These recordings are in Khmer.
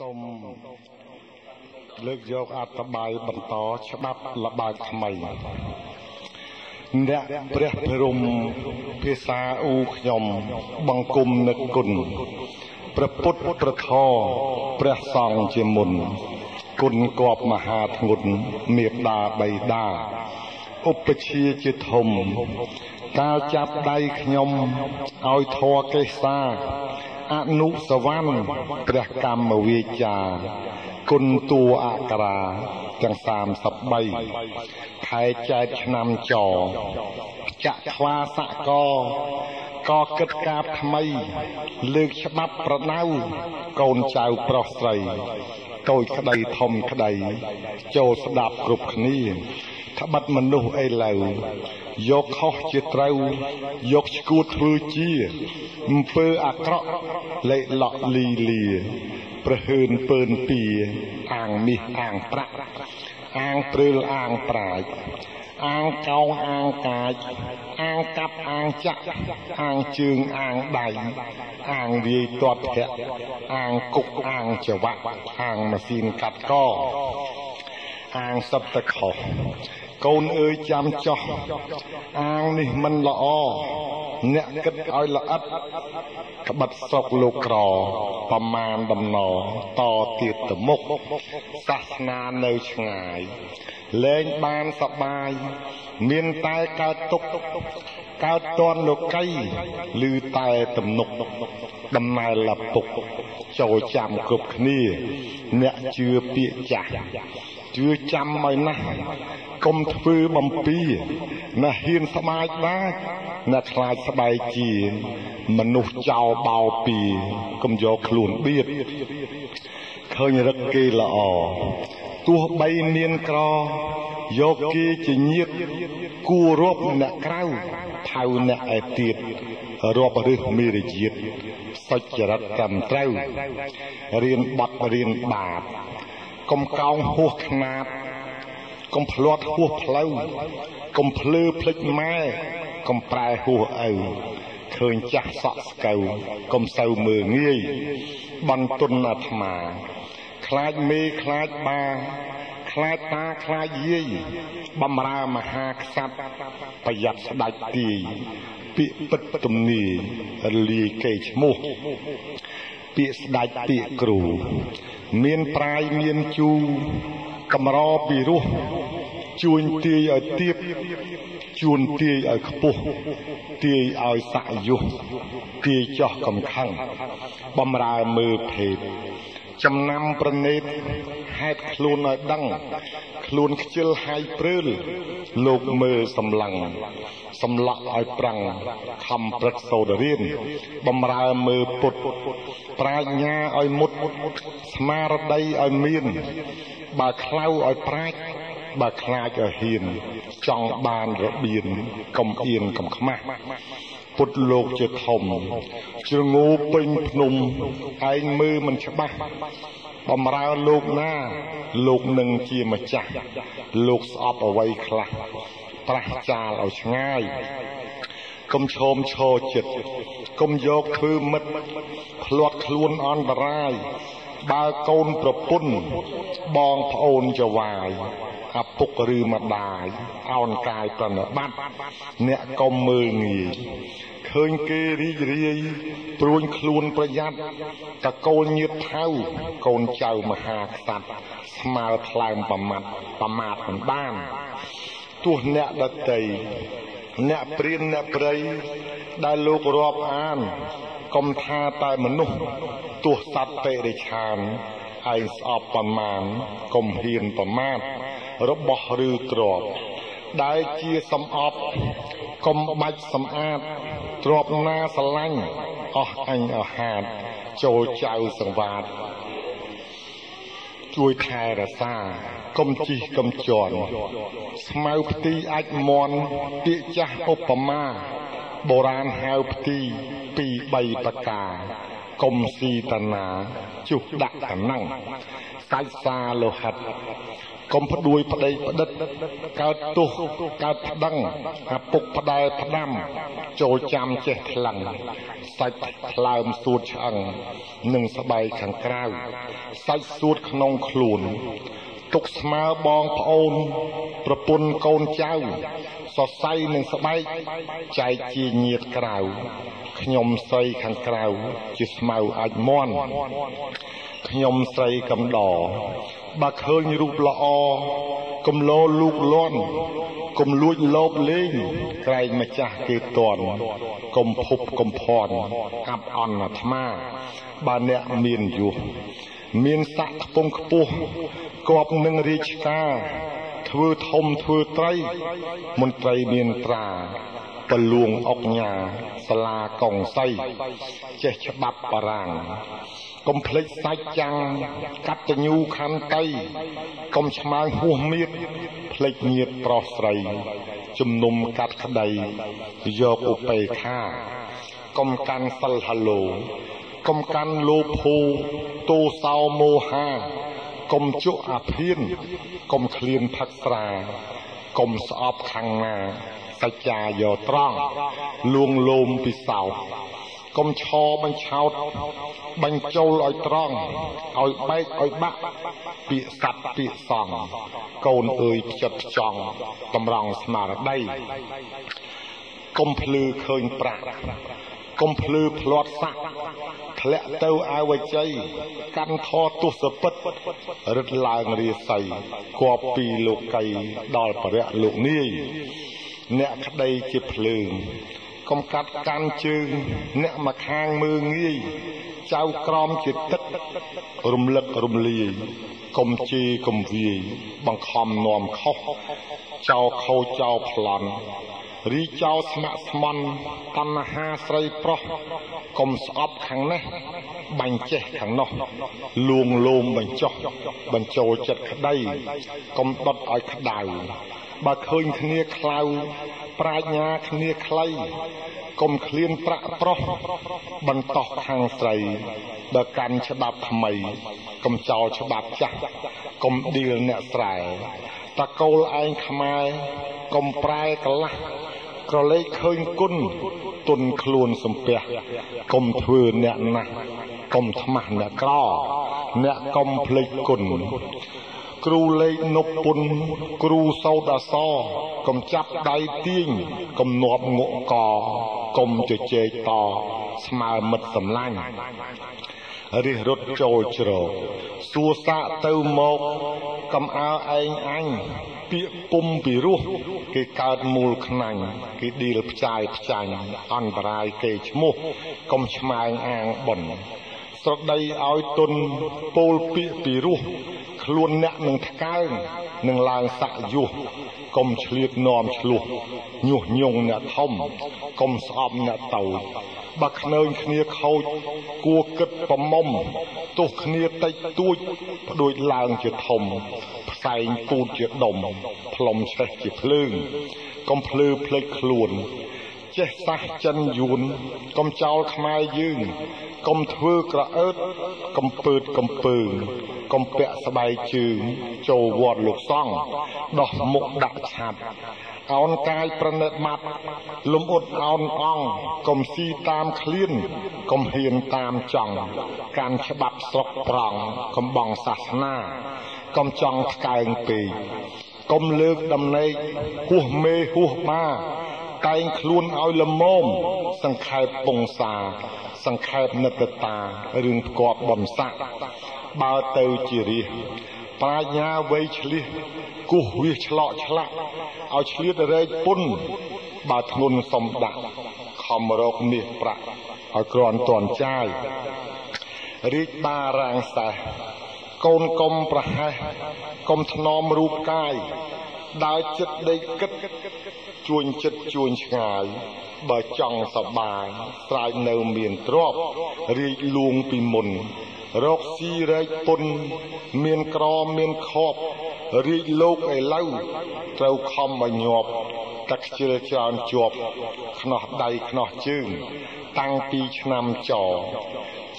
សូមលើកយកអត្ថបាយបន្តច្បាប់លបាយថ្មីអ្នកព្រះបរមភាសាអ៊ូខ្ញុំបង្គំនឹកគុណព្រះពុទ្ធប្រធរព្រះសង្ឃជាមុន គុណគប់មហាធ្ងន់មេត្តាបៃតាឧបជាជាធំកាលចាប់ដៃខ្ញុំឲ្យធរកេសា អនុសវណ្ណព្រះកម្មវិជាគុណតួអក្សរាទាំង33ខែចែកឆ្នាំចចក្ខ្វាសកក៏គិតការថ្មី លើកច្បាប់ប្រដៅកូនចៅប្រុសស្រីតូចក្តីធំក្តី ចូលស្ដាប់គ្រប់គ្នាត្បិតមនុស្សអីឡូវ យកខុសជាត្រូវយកឈួតធ្វើជាអំពើអាក្រក់លេខលក់លីលាប្រហើនពើនពីអាងមាសអាងប្រាក់អាងព្រើលអាងប្រាជ្ញអាងកោងអាងកាចអាងកាប់អាងចាក់អាងជើងអាងដៃអាងវាយទាត់ធាក់អាងគុកអាងចវាក់អាងម៉ាស៊ីនកាត់កអាងសត្វតខុស កូនអើយចាំចោះអាងនេះមិនល្អអ្នកគិតឲ្យល្អិតក្បិតស្រុកលោកក្រប្រមាណដំណតទៀតទៅមុខសាសនានៅឆ្ងាយលែងបានសបាយ មានតែកើតទុកកើតតនលោកីឬតែទំនុកដំណើរលពុកចូលចាំគ្រប់គ្នា អ្នកជឿពាក្យចាស់ ជឿចាំឲ្យណាស់កុំធ្វើបំពីណាហ៊ានស្បាចបាចណាខ្លាចស្បែកជា មនុស្សចោលបោពីកុំយកខ្លួនបៀតឃើញរឹកគេល្អទោះបីមានក្រយកគេជាញាតគួរាប់អ្នកក្រៅថៅអ្នកឯទៀតរាប់រឹសមេរជាតិសុចរិតត្រឹមត្រូវរៀនបត់រៀនបាប កុំកោងហួសខ្នាតកុំភ្លាត់ហួសផ្លូវកុំភ្លឺភ្លេចម៉ែកុំប្រែហួសឪឃើញចាស់សក់ស្កូវកុំសូវមើងងាយបន់ទុនអាត្មា ខ្លាចមេខ្លាចបាខ្លាចតាខ្លាចយាយបំរើមហាក្សត្រប្រយ័ត្នស្ដាច់ទាយពាក្យពិតទំនាយលាយកេរឈ្មោះ ពាក្យស្ដាច់ពាក្យគ្រូ មានប្រាយមានជូកំរពីរោះជួញទាយឲ្យទៀបជួនទាយឲ្យខ្ពស់ទាយឲ្យស័កយុះទាយចោះកំខឹងបំរើមើលភេទ ចំណាំប្រណេតហេតុខ្លួនឲ្យដឹង ខ្លួនខ្ជិលហើយព្រើលលោកមើលសម្លឹងសម្លាក់ឲ្យប្រាំងខំព្រឹកសូដរៀនបំរើមើលពុតប្រាជ្ញាឲ្យមុតស្មារតីឲ្យមាន បើខ្លៅឲ្យប្រាជ្ញបើខ្លាចឲ្យហ៊ាន ចង់បានរបៀនកុំអៀនកុំខ្មាស់ ពុទ្ធលោកជាធំជ្រងូពេញភ្នំឯងមើលមិនច្បាស់បំរើលោកណាលោកនឹងជាម្ចាស់លោកស្អប់អ្វីខ្លះប្រះចាលឲ្យឆ្ងាយកុំឈោមឈរចិត្តកុំយកធ្វើមិត្តផ្លាត់ខ្លួនអន្តរាយបើកូនប្រពន្ធបងប្អូនចវាយឪពុកឬម្ដាយអោនកាយប្រណិប័តអ្នកកុំមើលងាយ ឃើញគេរីករាយព្រួញខ្លួនប្រយ័ត្នតកូនញៀតថៅកូនចៅមហាក្សត្រស្មើថ្លើមប្រមាត់ប្រមាថមិនបានទោះអ្នកដតីអ្នកព្រានអ្នកព្រៃដែលលោករាប់អានកុំថាតែមនុស្សទោះសត្វតិរិឆានឯងស្អប់ប្រមាណកុំហ៊ានប្រមាថរបស់ឬទ្របដែលជាសំអប់កុំបាច់សំអាត ទ្របណាស្រឡាញ់អស់អញអហាតចូលចៅសង្វាតជួយថែរក្សាកុំជីកកុំជន់ស្មៅផ្ទីអាចមន់ពាក្យចាស់ឧបមាបុរាណហៅផ្ទីពី3ប្រការកុំស៊ីតាណាជុះដាក់កណាំងកាច់សាលោហិត កុំផ្ដួយប្តីផ្ដិតកើតទោសកើតប្តឹងអាពុកផ្ដែផ្ដាំ ចូលចាំចេះខ្លាំងសាច់ថ្លើមសួតឆ្អឹងនិងស្បែកខាងក្រៅសាច់សួតក្នុងខ្លួនទុកស្មើបងប្អូន ប្រពន្ធកូនចៅសរសៃនឹងស្បែកចែកជាញាតក្រៅខ្ញុំស្រីខាងក្រៅជាស្មៅអាចមន់ខ្ញុំស្រីកំដរ បើឃើញរូបល្អកំលោលូកលន់កុំលួចលោបលេងក្រែងម្ចាស់គេតន់កុំភពកុំភ័ណ្ឌអាប់អន់អាត្មា បើអ្នកមានយុះមានស័ក្តិខ្ពង់ខ្ពស់គប់នឹងរាជការធ្វើធំធ្វើត្រី មន្ត្រីមានត្រាពលួងអុកញ៉ាសាលាកងសីចេះច្បាប់បារាំង កុំភ្លេចសាច់ចាំងកតញ្ញូខន្តីកុំឆ្មើងហួសមៀតភ្លេចញាតប្រុសស្រី ជំនុំកាត់ក្តីយកឧបេខាកុំកាន់សិលហឡូកុំកាន់លោភោទោសោមោហាកុំជក់អាភៀនកុំឃ្លានផឹកស្រាកុំស្អប់ខាងណាសច្ចាយកត្រង់លួងលោមពិសោធ កុំឆោបញ្ឆោតបញ្ចូលឲ្យត្រង់ឲ្យបែកឲ្យបាក់ពាក្យសັດពាក្យសងកូនអើយផ្ចិតផ្ចង់តម្រង់ស្មារតីកុំភ្លឺឃើញប្រាក់កុំភ្លឺផ្លាត់សាក់ធ្លាក់ទៅអវជ័យកាន់ធរទុសពិតរឹតឡើងរាសីគប់ពីលោកីដល់បរិយលោកនាយអ្នកក្តីជាភ្លើង កុំកាត់កាន់ជើង អ្នកមកខាងមើងងាយចៅក្រមជាទឹករំលឹករំលាយកុំជេរកុំវាយបង្ខំនាំខុសចោខោចោប្លន់រីចោស្ម័គ្រស្មន់តណ្ហាស្រីប្រុសកុំស្អប់ខាងនេះបាញ់ចេះខាងនោះលួងលោមបញ្ចុះបញ្ចូលចិត្តក្តីកុំដុតឲ្យក្តៅបើឃើញគ្នាខ្លៅ ប្រាជ្ញាគ្នាខ្លីកុំឃ្លានប្រាក់ប្រុសបន្តោះខាងស្រីបើកាន់ច្បាប់ថ្មីកុំចោលច្បាប់ចាស់កុំឌីលអ្នកស្រែតកូលឯងខ្មែរកុំប្រែកលាស់ក្រឡេកឃើញគុណទុនខ្លួនសំពះកុំធ្វើអ្នកណាស់កុំថ្មាស់អ្នកក្រអ្នកកុំភ្លេចគុណ គ្រូលេខនប់ពុនគ្រូសោតអសកុំចាប់ដៃទាញកុំនាប់ងក់កកុំជជែកតស្មើមិត្តសម្លាញ់រិះរត់ចូលជ្រោសួរសាកទៅមកកំអើឯងអញពាកពុំពីរោះគេកើតមូលខ្នាញ់គេឌីលផ្ចាយផ្ចាញ់អន្តរាយគេឈ្មោះកុំឆ្មាងអាងបុនស្រដីឲ្យទុនពោលពាកពីរោះ ខ្លួនអ្នកនឹងថ្កើងនឹងឡើងស័កយុះកុំឆ្លៀតនាំឆ្លោះញុះញង់អ្នកធំកុំស្អប់អ្នកតូចបើខ្នើញគ្នាខូចគួគិតប្រមុំទោះគ្នាតិចតួចផ្ដួចឡើងជាធំផ្សែងពូតជាដុំផ្លុំឆេះជាភ្លើងកុំភ្លឺភ្លេចខ្លួនចេះសះចិនយួនកុំចោលខ្មែរយើងកុំធ្វើក្រអើតកំពើតកំពើ កុំពាក់ស្បែកជើងចូលវត្តលោកសង្ឃដោះមុខដាក់ឆាប់អោនកាយប្រណិតម៉ាត់លំអ៊ុតអោនអងកុំស៊ីតាមឃ្លានកុំហ៊ានតាមចង់កាន់ច្បាប់ស្រុកប្រងកំបងសាសនាកុំចង់ថ្កើងពេកកុំលើកដំណេកហួសមេហួសបាតែងខ្លួនឲ្យល្មមសង្ខេបពងសា សង្ខេបនិត្តតារឿងផ្គាប់បំសាក់ បើទៅជារាជប្រាជ្ញាវ័យឆ្លៀសគោះវាឆ្លក់ឆ្លាក់ឲ្យឆ្លៀតរែកពុនបើធ្ងន់សំដាក់ខំរកមាសប្រាក់ឲ្យក្រាន់តន់ចាយរាជបារាំងសេះកូនកុំប្រហែសកុំធ្នមរូបកាយដើរចិត្តដេកគិតជួញចិត្តជួញឆ្ងាយបើចង់សបាយស្រែកនៅមានទ្រពរាជលួងពីមុន រកស៊ីរែកពុន មានក្រមានខប់រាជលោកឥឡូវត្រូវខំមកញាប់ទឹកខ្ជិលច្រើនជាប់ខ្នោះដៃខ្នោះជើង តាំងពីឆ្នាំច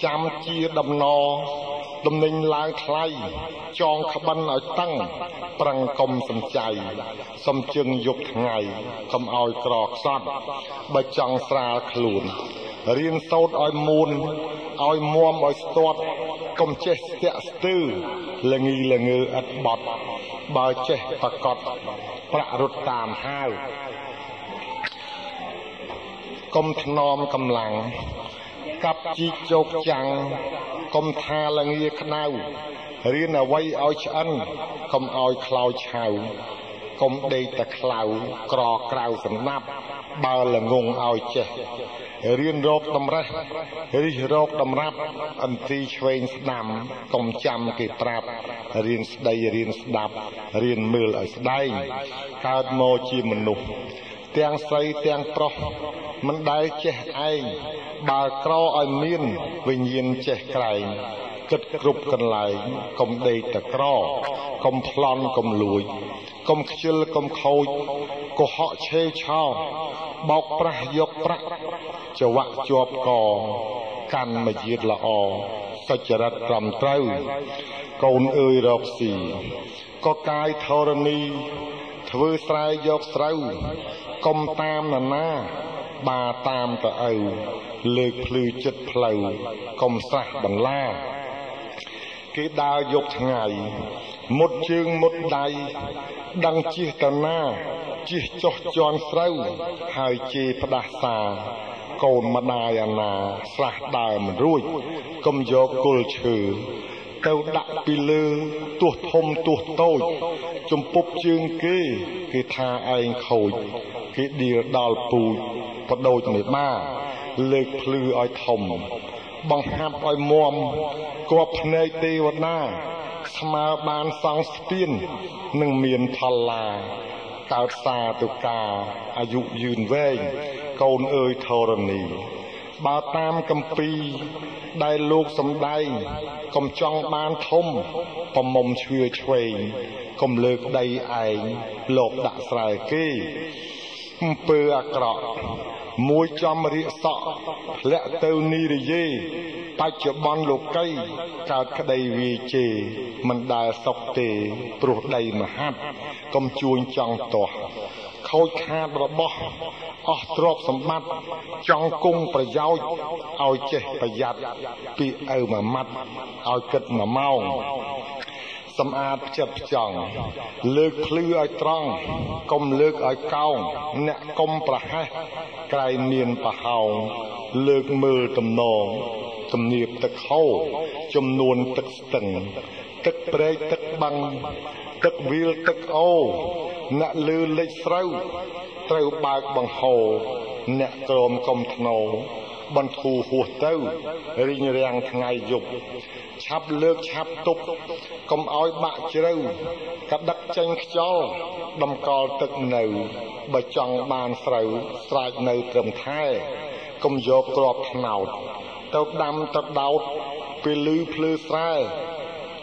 ចាំជាដំណរដំណេញឡើងថ្លៃចងក្បិនឲ្យតឹងប្រឹងកុំសំចៃសំជឹងយប់ថ្ងៃកុំឲ្យក្រខ្សត់បើចង់ស្រាលខ្លួន រៀនសូត្រឲ្យមូនឲ្យមមឲ្យស្ទាត់កុំចេះស្ទាក់ស្ទើល្ងីល្ងើឥតបត់បើចេះប្រកបប្រាក់រត់តាមហាវកុំធ្នមកម្លាំងកាប់ជីកជោកចាំងកុំថាលងាក្តៅរៀនអ្វីឲ្យឆ្អិនកុំឲ្យខ្លោចឆៅកុំដេកតែខ្លៅក្រក្រៅសម្ដាប់ បើល្ងងឲ្យចេះ រៀនរោគតម្រេះរិះរោគតម្រាប់អន្ទីឆ្វេងស្ដាំកុំចាំគេប្រាប់រៀនស្ដីរៀនស្ដាប់រៀនមើលឲ្យស្ដែងកើតមកជាមនុស្សទាំងស្រីទាំងប្រុសមិនដែលចេះឯងបើក្រឲ្យមានវិញ្ញាណចេះក្រែងគិតគ្រប់កន្លែងកុំដេកតក្រកុំប្លន់កុំលួចកុំខ្ជិលកុំខូចកុហកឆេឆោ បោកប្រាស់យកប្រាក់ចវាក់ជាប់កកាន់មកយាតល្អសុចរិតត្រឹមត្រូវ កូនអើយរកស៊ីក៏កាយធរណីធ្វើស្រែយកស្រូវកុំតាមណានាបាតាមតឪលើកភ្លឺចិត្តផ្លូវកុំស្រះបន្លាគេដើរយកថ្ងៃមុតជើងមុតដៃ ដឹងជិះតណាជិះចុះជន់ស្រូវហើយជេរផ្ដាសាកូនម្ដាយអាណាស្រះដើរមិនរួចកុំយកគល់ឈើទៅដាក់ពីលើទោះធំទោះតូចជំពប់ជើងគេគេថាឯងខូចគេដៀលដល់ពូជបដូចមេបាលើកភ្លឺឲ្យធំបង្ហាប់ឲ្យមមគប់ភ្នែកទេវតា ស្មើបានសង់ស្ពាននឹងមានផល្លាកើតសាទុកាអាយុយឺនវែងកូនអើយធរណីបើតាមកម្ពីដែលលោកសំដែងកុំចង់បានធំប្រមុំឈឿឆ្វេងកុំលើកដីឯងលោកដាក់ស្រែគេអំពើអាក្រក់ មួយចំរៀកសក់ធ្លាក់ទៅនីរយេបច្ចុប្បន្នលោកីកើតក្តីវាជេមិនដែលសុខទេព្រោះដីមហាត់កុំជួញចង់ទាស់ខូចខាតរបស់អស់ទ្រព្យសម្បត្តិចង់គង់ប្រយោជន៍ឲ្យចេះប្រយ័ត្នពីឪមួយម៉ាត់ឲ្យគិតមួយម៉ោង សម្អាតផ្ចិតផ្ចង់លើកភ្លឺឲ្យត្រង់កុំលើកឲ្យកោងអ្នកកុំប្រហែសក្រែងមានប្រហោងលើកមើលទំនងទំនៀបទឹកហូរចំនួនទឹកស្ទឹងទឹកព្រែកទឹកបឹងទឹកវាលទឹកអូអ្នកលឺលេចស្រូវត្រូវបើកបង្ហោអ្នកក្រមកុំធ្នោ បន្ធូរហួសទៅរីងរាំងថ្ងៃយប់ឆាប់លើកឆាប់ទប់កុំឲ្យបាក់ជ្រៅកដឹកចេញខ្យល់ដំកល់ទឹកនៅបើចង់បានស្រូវស្រែកនៅត្រឹមថែកុំយកក្របថ្នោតទៅដាំទៅដោតពេលលឺភ្លឺស្រែ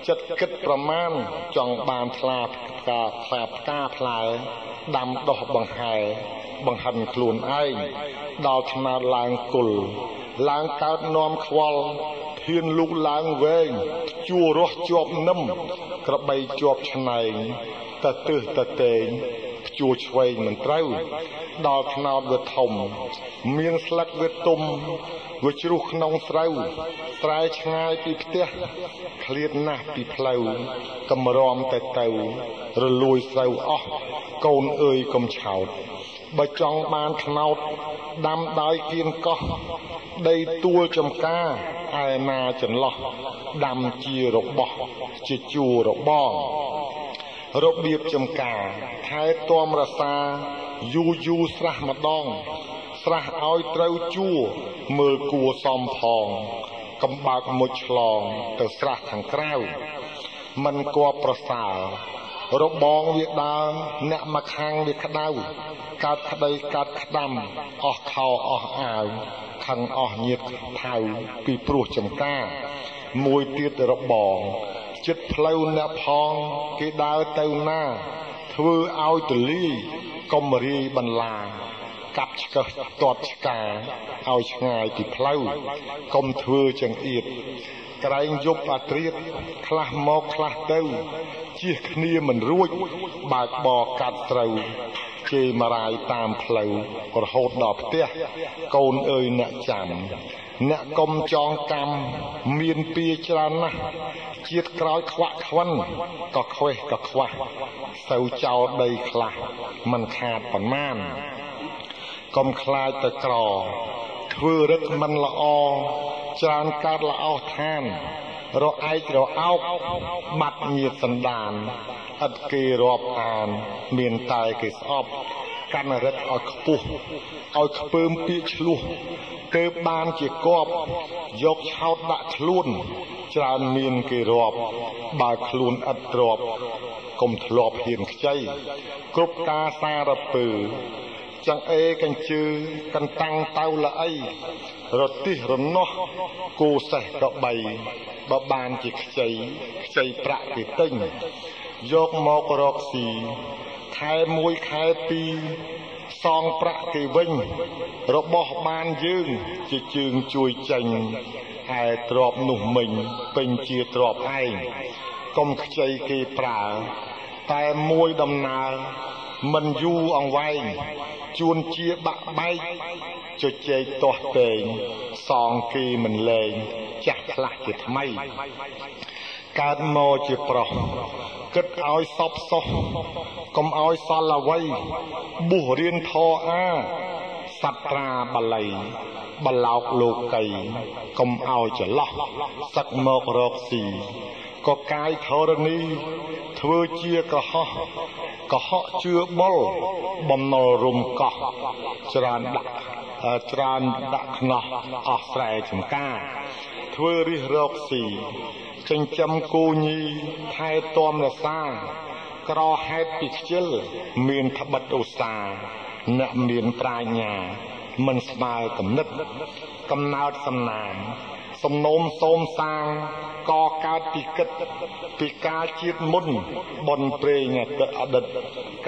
ចិត្តគិតប្រមាណចង់បានផ្លាផ្កាផ្លាផ្កាផ្លែដាំដោះបង្ហែ បង្ហិនខ្លួនឯងដល់ថ្នោតឡើងគុលឡើងកើតនាំខ្វល់ហ៊ានលូកឡើងវែងជួរស់ជាប់នឹមក្របីជាប់ឆ្នែងតទើសតតេងជួឆ្វេងមិនត្រូវដល់ថ្នោតវាធំ មានស្លឹកវាទុំវាជ្រុះក្នុងស្រូវស្រែឆ្ងាយពីផ្ទះឃ្លាតណាស់ពីផ្លូវកំរំតែទៅ រលួយស្រូវអស់កូនអើយកុំឆោត បើចង់បានថ្នោតដាំដោយគៀនកោះដីទួលចំការឯណាចន្លោះដាំជារបស់ជាជួររបងរបៀបចំការថែទាំរសាយូរយូរស្រះម្ដង ស្រះឲ្យត្រូវជួរមើលគួសំផងកំបើកមុជឆ្លងទៅស្រះខាងក្រៅមិនគួរប្រសើ ររបងវាដើរអ្នកមកខាងវាក្តៅកើតក្តីកើតក្តាំអស់ខោអស់អាវខឹងអស់ញាតថៅពីព្រោះចំការ មួយទៀតរបងចិត្តផ្លូវអ្នកផងគេដើរទៅណា ធ្វើឲ្យទលីកុំរីបន្លាកាប់ឆ្កឹះទាត់ឆ្កាឲ្យឆ្ងាយពីផ្លូវកុំធ្វើចង្អៀត ក្រែងយប់អាត្រៀតខ្លះមកខ្លះទៅជៀសគ្នាមិនរួចបើកបកាត់ត្រូវជេរមារាយតាមផ្លូវរហូតដល់ផ្ទះកូនអើយអ្នកចាំអ្នកកុំចងកម្មមានពីច្រើនណាស់ជាតិក្រោយខ្វាក់ខ្វិនក៏ខ្វេះក៏ខ្វះទៅចោលដីខ្លះមិនខាតប៉ុន្មានកុំខ្លាចទៅក្រ ធ្វើរឹកមិនល្អច្រើនកើតល្អោឋានរឯករអោកបាត់ញាតសន្តានឥតគេរាប់អាន មានតែគេស្អប់កាន់រិទ្ធឲ្យខ្ពស់ឲ្យខ្ពើមពាកឆ្លោះកើបានជាគប់យកឆោតដាក់ខ្លួន ច្រើនមានគេរាប់បើខ្លួនឥតទ្របកុំធ្លាប់ហ៊ានខ្ចីគ្រប់ការសារពើ ចង្អេកញ្ជើកន្តាំងតៅល្អីរតិះរនោះគោសេះក៏បីបើបានជាខ្ចីខ្ចីប្រាក់គេទិញយកមករកស៊ីខែ1ខែ2សងប្រាក់គេវិញ របស់បានយើង ជាជើងជួយចេញហើយទ្របនោះមិញពេញជាទ្របឯងកុំខ្ចីគេប្រើតែមួយដំណើរ មិនយូរអង្វែងជួនជាបាក់បែកជជែកទាស់តែងសងគេមិនលែងចាស់ខ្លះជាថ្មីកើតមកជាប្រុសគិតឲ្យសពសោះកុំឲ្យសល់អ្វីបុះរៀនធរអាសត្រាបល័យបឡោកលោកីកុំឲ្យច្រឡោះសឹកមករកស៊ីក៏កាយធរណីធ្វើជាកុហក កុហកជឿបុលបំណុលរុំកោះច្រើនដាក់ច្រើនដាក់ខ្នោះអស់ស្រែចំការ ធ្វើរិះរកស៊ីចិញ្ចឹមគូញីថែទាំរសាក្រហេតុពីខ្ជិលមានត្បិតឧស្សាហ៍អ្នកមានប្រាជ្ញាមិនស្មើកំណត់កំណើតសំណាង សំណូមសូមសាងកកើតពីគិតពីការជាតិមុនបនព្រេងទៅអតីត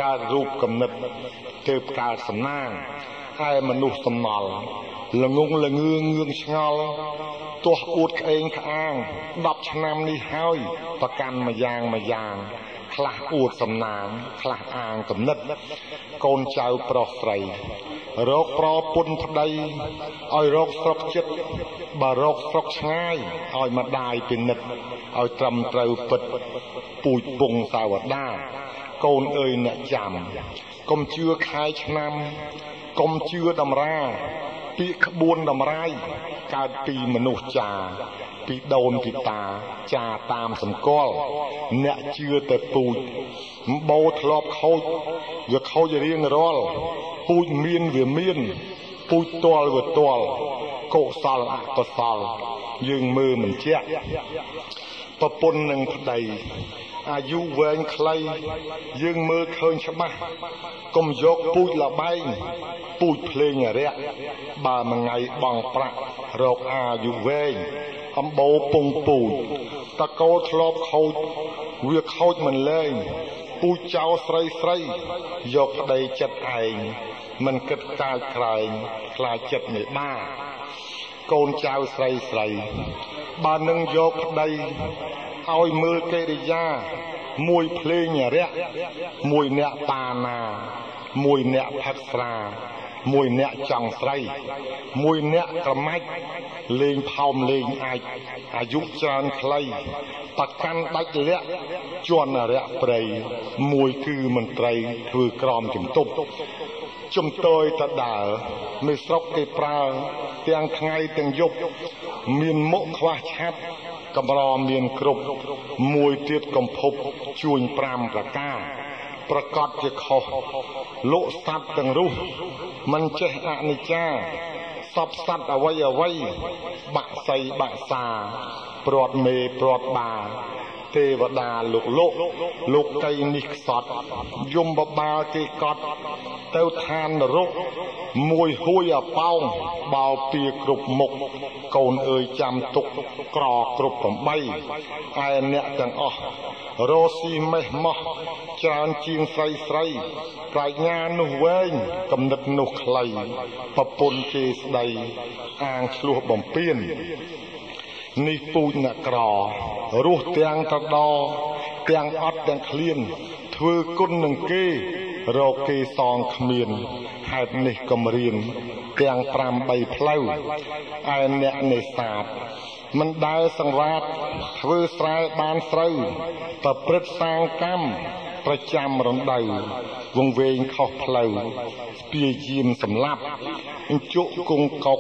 ការរូបកំណត់ទើបកើតសំណាងហើយមនុស្សសំណល់ល្ងងល្ងឿងងឿងឆ្ងល់ទាស់អួតក្អេងក្អាង10ឆ្នាំនេះហើយប្រកាន់មួយយ៉ាងមួយយ៉ាងខ្លះអួតសំណាងខ្លះអាងកំណត់កូនចៅប្រុសស្រីរកប្រពុនប្តីឲ្យរកស្រុកចិត្ត បើរកស្រុកឆ្ងាយឲ្យម្ដាយពិនិត្យឲ្យត្រឹមត្រូវពិតពូជពងសាវតាកូនអើយអ្នកចាំកុំជឿខែឆ្នាំកុំជឿតម្រា ពាក្យក្បួនតម្រាយកើតពីមនុស្សចាពីដូនពីតាចាតាមសម្គាល់អ្នកជឿតែពូជម្បោធ្លាប់ខូចវាខូចរៀងរាល់ពូជមានវាមានពូជតល់វាតល់ កុសលអកុសល យើងមើលមិនជាក់ប្រពន្ធនឹងប្តីអាយុវែងខ្លីយើងមើលឃើញច្បាស់កុំយកពូជលបែងពូជភ្លេងរយៈបើមួយថ្ងៃបងប្រាក់រកអាយុវែងអំបោពងពូជតកោធ្លាប់ខូចវាខូចមិនលែងពូជចៅស្រីស្រីយកប្តីចិត្តឯងមិនគិតកាយក្រែងខ្លាចចិត្តមេបា កូនចៅស្រីស្រីបើនឹងយកប្តីឲ្យមើលកិរិយាមួយភ្លេងរយៈមួយអ្នកបាណាមួយអ្នកផឹកស្រាមួយអ្នកចង់ស្រី មួយអ្នកក្រមាច់លេងផោមលេងអាចអាយុច្រើនខ្លីបកាន់ដាច់លក្ខជន់រយៈព្រៃមួយគឺមន្ត្រីធ្វើក្រមជំទប់ ជំតយតដើមេស្រុកគេប្រើទាំងថ្ងៃទាំងយប់មានមុខខ្វះឆាត់កម្រមានគ្រប់មួយទៀតកំភពជួញ5ប្រការប្រកាសជាខុសលោកសត្វទាំងរុះមិនចេះអនិច្ចាសពសត្វអវ័យអវ័យបាក់សៃបាក់សាព្រាត់មេព្រាត់បា ទេវតាលោកលោកលោកកៃនេះខ្សត់យំបបាលគេកត់ទៅឋាននរកមួយហួយអប៉ោងបោពៀគ្រប់មុខកូនអើយចាំទុកក្រគ្រប់8ឯអ្នកទាំងអស់រស់ស៊ីមេះម៉ោះច្រើនជាងស្រីស្រីប្រាជ្ញានោះវែងកំណត់នោះខ្លីប្រពន្ធគេស្ដីអាងឆ្លោះបំពេញ នេះពូជអ្នកក្ររស់ទាំងតដទាំងអត់ទាំងឃ្លាន ធ្វើគុណនឹងគេរកគេសងគ្មានហេតុនេះកំរៀនទាំង5 3ផ្លូវឯអ្នកនេសាទមិនដើរសង្វាតធ្វើស្រែបានស្រូវប្រព្រឹត្តសាងកម្មប្រចាំរំដៅវងវែងខុសផ្លូវ ស្ពាយយាមសម្លាប់អញ្ជក់គង់កុក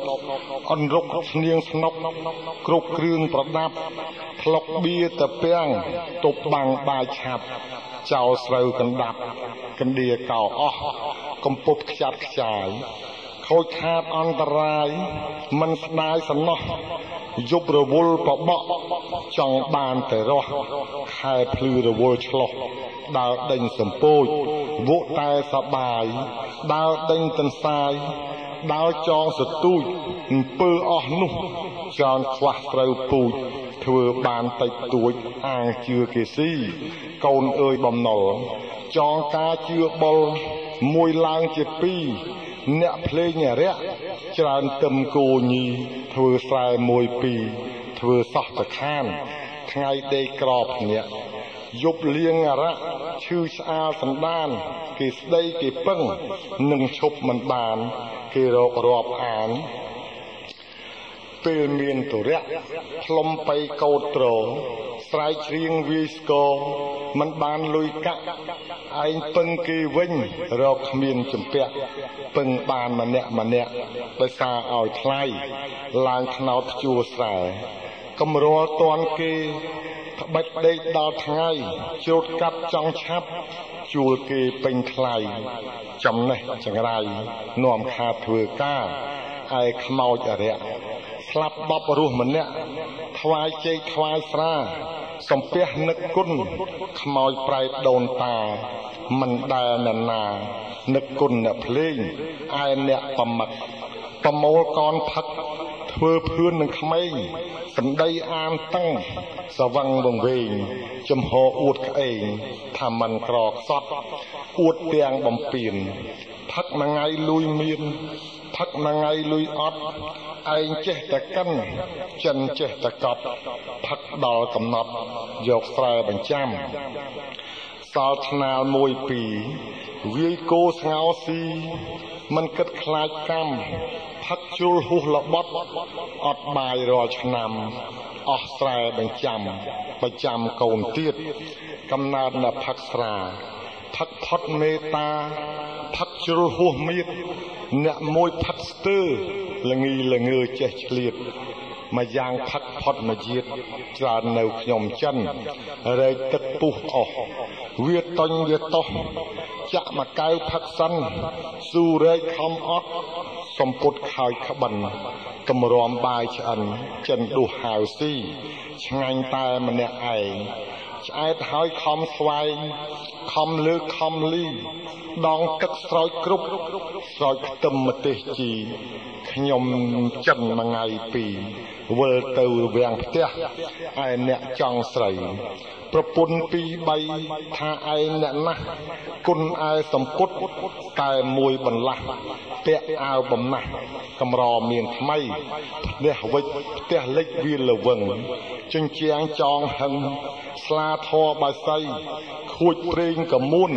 អនរុកស្នៀងស្នុកគ្រប់គ្រឿងប្រដាប់ផ្លុកបៀតពាំងទប់បាំងបាយឆាប់ចោលស្រូវកណ្ដាប់កណ្ដៀកោអស់កំពប់ខ្ចាត់ខ្ចាយខូចខាតអន្តរាយមិនស្ដាយសំណោះយប់រវល់បបក់ចង់បានតែរស់ខែភ្លឺរវល់ឆ្លោះ ដើរដេញសំពោចវក់តែសបាយដើរដេញទន្សាយដើរចងសទូចអំពើអស់នោះចោនខ្វះត្រូវពូជធ្វើបានតិចតួចអាងជឿគេស៊ីកូនអើយបំណុលចងការជឿបុលមួយឡើងជាពីរអ្នកភ្លេងរយៈច្រើនទឹមគោញីធ្វើស្រែមួយពីរធ្វើសោះតខានថ្ងៃដេកក្រភ្នាក់ យប់លៀងអរៈឈឺស្អាលសណ្ដាន គេស្ដីគេពឹងនឹងឈប់មិនបាន គេរករាប់អានពេលមានទុរៈផ្លុំបៃកោតត្រស្រែកច្រៀងវាយស្គរមិនបានលុយកាក់ឯងពឹងគេវិញរកគ្មានចម្ពាក់ពឹងបានម្នាក់ម្នាក់ដោយសារឲ្យថ្លៃឡើងថ្នោតជួស្រែកំរល់តន់គេ ត្បិតដេកដល់ថ្ងៃជ្រូតកាត់ចង់ឆាប់ជួលគេពេញថ្លៃចំណេះចង្រៃនាំខាធ្វើការឯខ្មោចអរិយស្លាប់បបរស់ម្នាក់ថ្វាយចេកថ្វាយស្រាសំពះនឹកគុណខ្មោចប្រែតដូនតា មិនដែលនរណានឹកគុណអ្នកភ្លេងឯអ្នកប្រមឹកប្រមូលកនផឹក ធ្វើភឿននឹងក្មេងសម្ដីអានតឹងសវឹងវងវែងចំហអួតក្អេងថាមិនក្រខ្សត់អួតទាំងបំពេញផឹកមួយថ្ងៃលួយមានផឹកមួយថ្ងៃលួយអត់ឯងចេះតែកិនចិនចេះតែកត់ផឹកដល់កំណត់យកស្រែបញ្ចាំសល់ថ្នាលមួយពីរវាយគោស្ងោស៊ីមិនគិតខ្លាចកម្មផឹក ជ្រុលហួសល្បត់អត់បាយរាល់ឆ្នាំអស់ស្រែបញ្ចាំប្រចាំកូនទៀតកំណើតនៅផឹកស្រាផឹកផុតមេតាផឹកជ្រុលហួសមៀតអ្នកមួយផឹកស្ទើល្ងីល្ងើចេះឆ្លៀតមួយយ៉ាងផឹកផុតមួយជាតិច្រើននៅខ្ញុំចិនរែកទឹកពុះអស់វាតុញវាតោះចាក់មកកៅផឹកសិនស៊ូរែកខំអត់ សំពុតខោចក្បិនកម្រាំបាយឆ្អិនចិនដួសហាវស៊ីឆ្ងាញ់តែម្នាក់ឯងឆ្អែតហើយខំស្វែងខំលើកខំលីដងទឹកស្រោចគ្រប់ស្រោចខ្ទឹមម្ទេសជីខ្ញុំចិនមួយថ្ងៃពីរវិលទៅវាំងផ្ទះឯអ្នកចង់ស្រី ប្រពន្ធពីរបីថាឯងអ្នកណាស់គុណឯសំពុតតែមួយបន្លាស់ពាក់អាវបំណាស់កំរមានថ្មីផ្ទះវិចផ្ទះលិចវាលវឹងជញ្ជាំងចងហឹងស្លាធរបាសីខួចព្រេងកមួន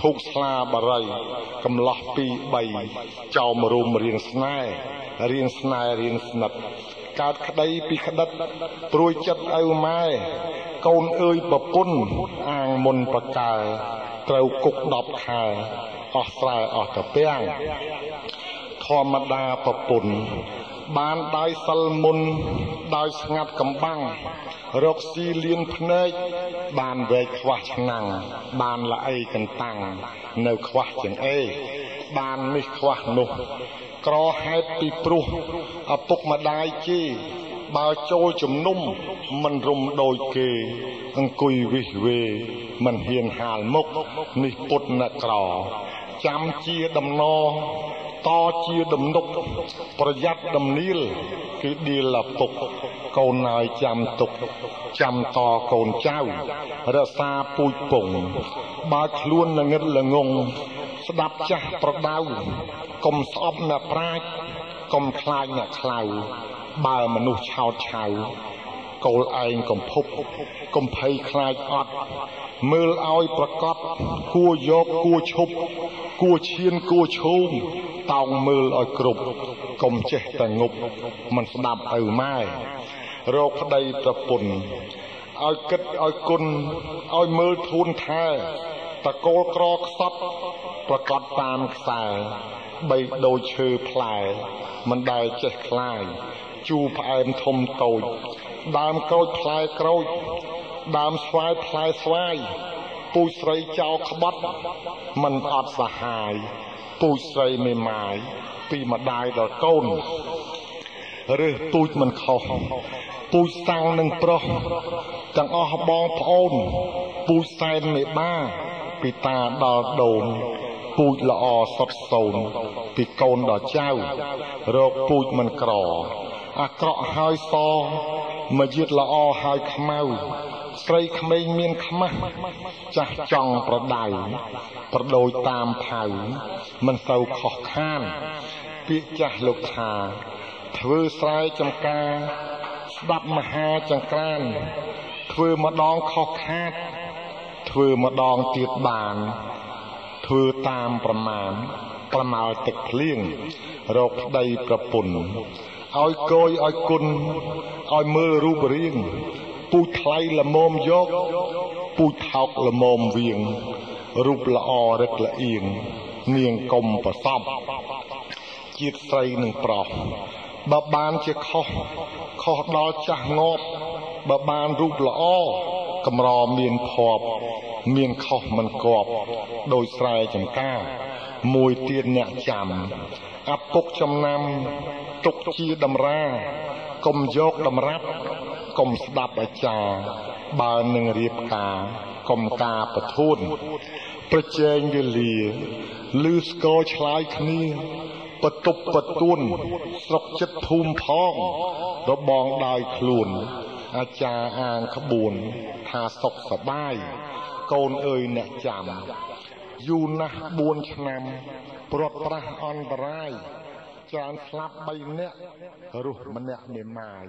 ធូកស្លាបរិយកំឡោះពី3ចោមរុំរៀងស្នេហ៍រៀងស្នេហ៍រៀងស្និទ្ធ កើតក្តីពីក្តិតព្រួយចិត្តឪម៉ែកូនអើយប្រពន្ធអាងមុនប្រកើត្រូវគុក10ខែអស់ស្រែអស់តពាំងធម្មតាប្រពន្ធបានដោយសិលមុនដោយស្ងាត់កំបាំងរកស៊ីលៀនភ្នែកបានវែកខ្វះឆ្នាំងបានល្អីកន្តាំងនៅខ្វះចង្អេបាននេះខ្វះនោះ ក្រហេតុពីព្រោះឪពុកម្ដាយជេរបើចូលជំនុំមិនរុំដូចគេ អង្គុយវិសវេមិនហ៊ានហាលមុខនេះពុតអ្នកក្រ ចាំជាដំណតជាដំណុកប្រយ័ត្នដំនៀលគឺដៀលឪពុកកូនហើយចាំទុកចាំតកូនចៅរសាពូជពងបើខ្លួនល្ងិតល្ងង ស្ដាប់ចាស់ប្រដៅកុំស្អប់អ្នកប្រាជ្ញកុំខ្លាចអ្នកខ្លៅបើមនុស្សឆោតឆៅកូលឯងកំភប់កំភៃខ្លាចអត់មើលឲ្យប្រកបគួយកគួឈប់គួឈានគួឈោងតោងមើលឲ្យគ្រប់កុំចេះតែងប់មិនស្ដាប់ឪម៉ែរកប្តីប្រពន្ធឲ្យគិតឲ្យគុណឲ្យមើលធូនថែតកូលក្រខ្សត់ ប្រកបតាមខ្សែបីដូចឈើផ្លែមិនដែលចេះខ្លាយជូរផ្អែមធំតូចដើមក្រូចផ្លែក្រូចដើមស្វាយផ្លែស្វាយពូជស្រីចៅក្បត់មិនអត់សហាយពូជស្រីមេម៉ាយពីម្ដាយដល់កូនរើសពូជមិនខុសពូជសាំងនឹងប្រុសទាំងអស់បងប្អូនពូជសែនមេបាពីតាដល់ដូន ពូជល្អសុតសូនពីកូនដល់ចៅរកពូជមិនក្រ អាក្រក់ហើយសមកយឺតល្អហើយខ្មៅស្រីក្មេងមានខ្មាស់ចាស់ចង់ប្រដៅប្រដូចតាមផៅមិនសូវខុសខាន ពាក្យចាស់លោកថាធ្វើស្រែចំការ ស្ដាប់មហាចង្ក្រាន ធ្វើម្ដងខុសខាត ធ្វើម្ដងទៀតបាន ធ្វើតាមប្រមាណប្រមាលទឹកភ្លៀងរកប្តីប្រពន្ធឲ្យកយឲ្យគុណឲ្យមើលរូបរាងពូជថ្លៃល្មមយកពូជថោកល្មមវៀងរូបល្អរឹកល្អៀងនាងកុំប្រសពជាតិស្រីនឹងប្រុសបើបានជាខុសខុសដល់ចាស់ងប់បើបានរូបល្អ កម្រមានភ័ព្វមានខុសមិនគប់ដោយស្រែចំការ មួយទៀតអ្នកចាំអពុកចំណាំទុកជាតម្រាកុំយកតម្រាប់កុំស្ដាប់អាចារ្យបើនឹងរៀបការកុំការបធូនប្រជែងវេលាលឺស្គរឆ្លើយគ្នាបតុបបទួនស្រុកចិត្តភូមិផងរបងដាយខ្លួន អាចារ្យអាងក្បួន ថាសុខសបាយកូនអើយអ្នកចាំយូរណាស់4ឆ្នាំព្រាត់ប្រាស់អន្តរាយច្រើនស្លាប់3នាក់រស់ម្នាក់មេម៉ាយ